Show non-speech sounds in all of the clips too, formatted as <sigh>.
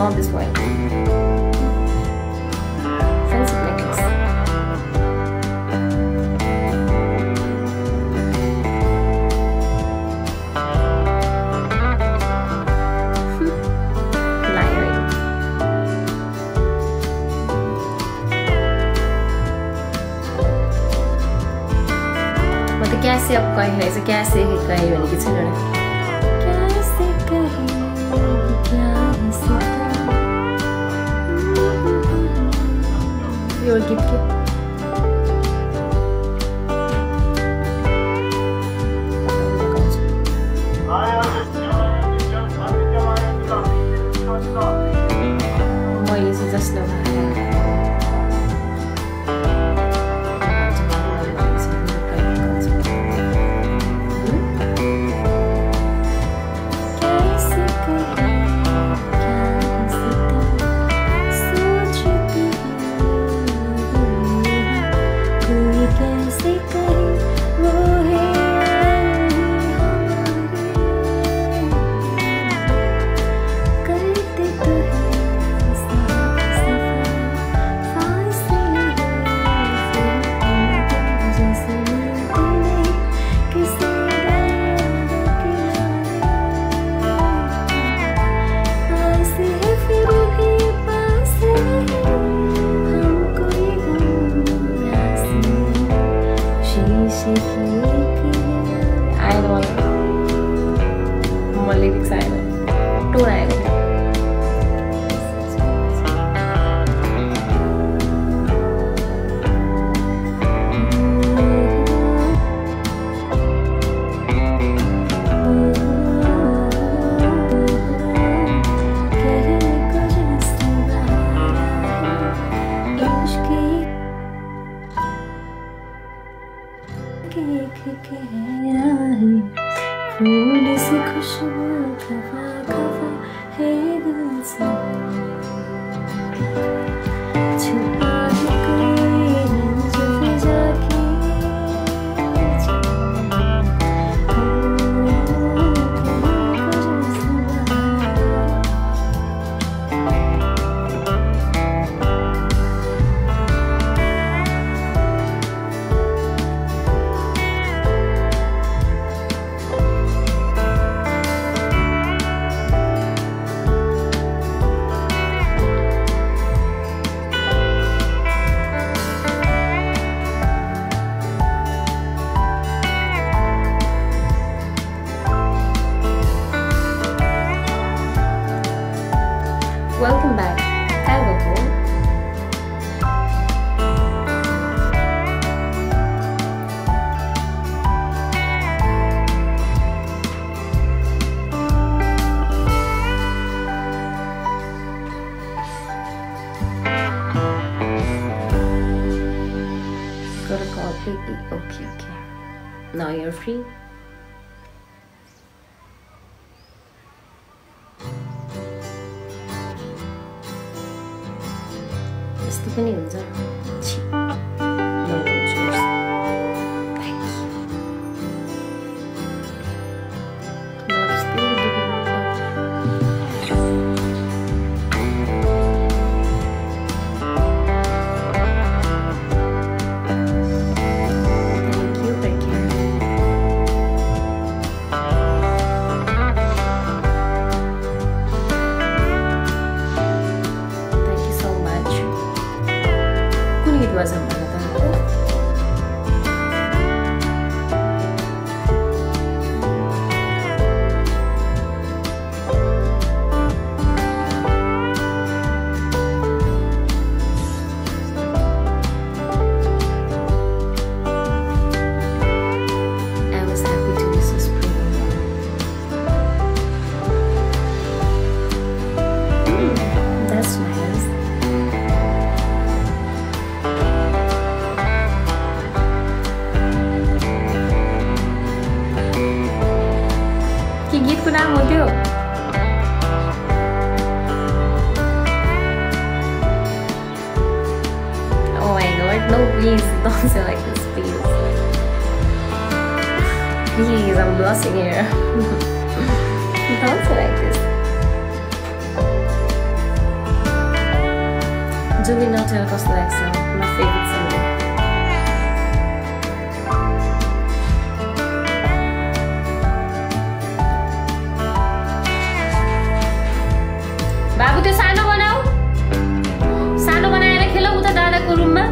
not this one. Fancy necklace. Layering. म त क्यासे अब कहिले चाहिँ क्यासे कहीँ भनेको छु キュッ思い出しながら。पास गहराई फूल से खुशबू Go to call Piggy. Okay, okay. Now you're free. यस्तो पनि हुन्छ 예쁘다 모두 Oh my god, no please, <laughs> don't say like this please. Please, I'm blushing here. <laughs> Don't say like this. Do we not tell us like so? My favorite. त्यो सानो बनाऊ। सानो बनाएर खेल उता दादाको रुममा।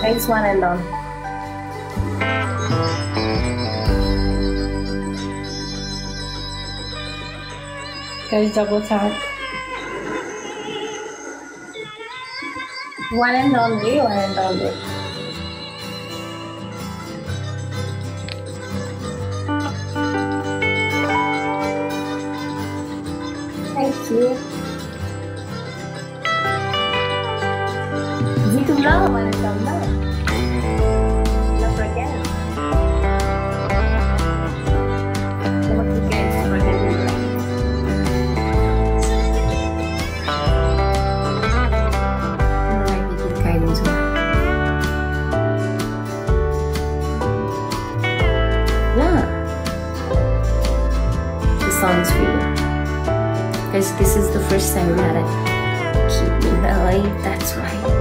Thanks, one and all. Guys, double tap. One and only, one and only. Thank you. One and only. Not forget. Bikin kain semua. Yeah. The song's. Guys, this is the first time had a keep me alive. That's right.